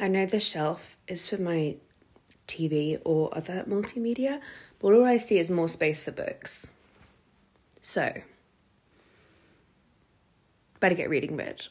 I know the shelf is for my TV or other multimedia, but all I see is more space for books. So, better get reading, bitch.